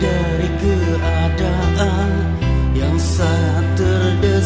dari keadaan yang sangat terdekat.